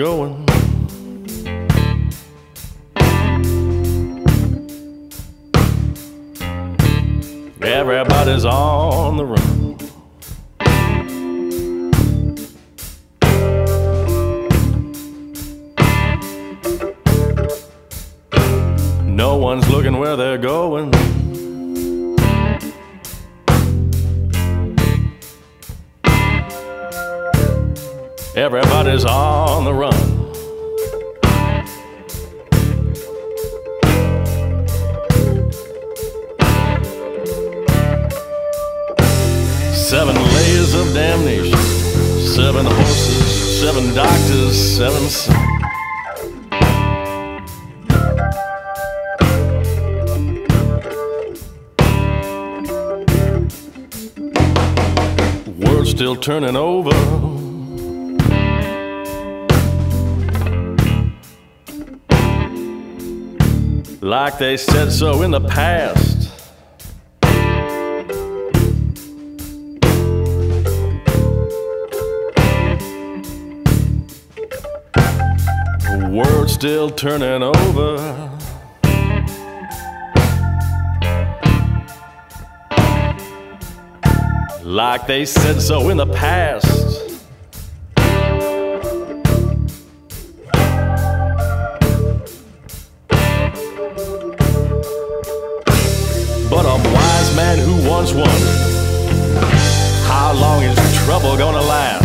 going. Everybody's on the run. No one's looking where they're going. Everybody's on the run. Seven layers of damnation, seven horses, seven doctors, seven sons. World's still turning over. Like they said so in the past. The world's still turning over. Like they said so in the past. Once wondered how long is trouble gonna last?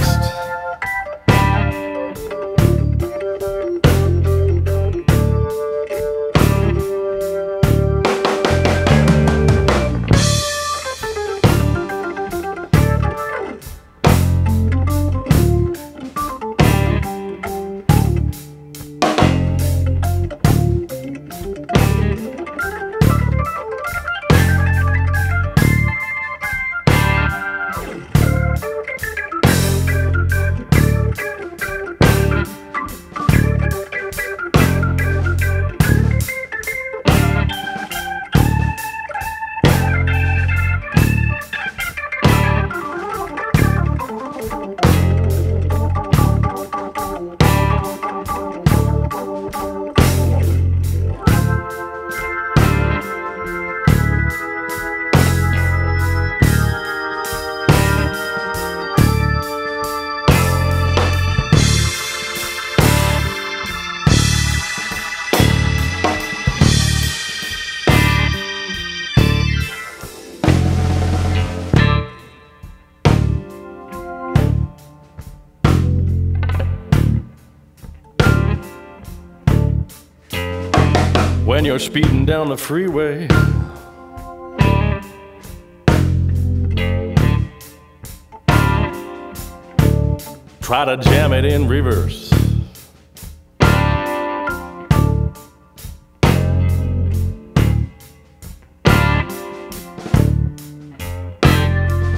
When you're speeding down the freeway. Try to jam it in reverse.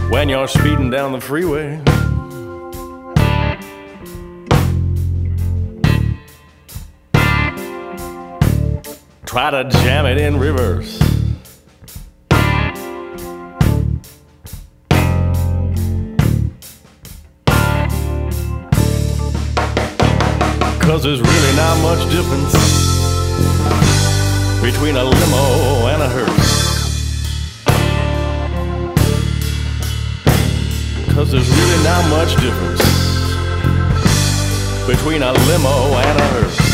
When you're speeding down the freeway. Try to jam it in reverse. Cause there's really not much difference between a limo and a hearse. Cause there's really not much difference between a limo and a hearse.